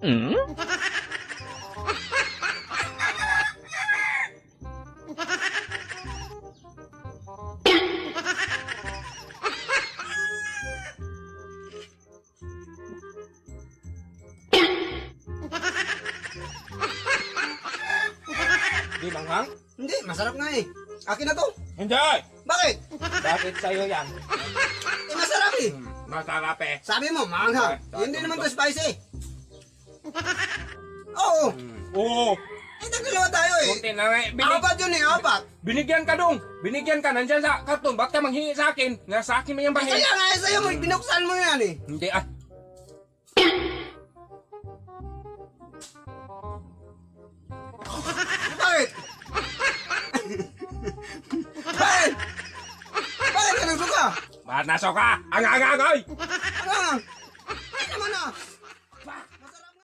Di manghang? Hindi, masarap nga eh. Akin na to. Hindi! Bakit? Bakit sa'yo yan? Eh, masarap eh. Hmm, masarap eh. Sabi mo, maanghang. Ay, Hindi naman to spicy. Oo. Oo! Eh, nagdalawa tayo eh. Kunti na nga eh. Binig, Apat yun eh, apat. binigyan ka dong! Binigyan ka! Nandyan sa karton. Ba't ka manghingi sa akin? Nga sa akin mo yung bahin. Kaya nga eh, sa'yo mo, binuksan mo yan eh. Hindi ah. Bakit? Bakit? Bakit ka nagsuka? Ba't naso ka? Ang ang ang ay!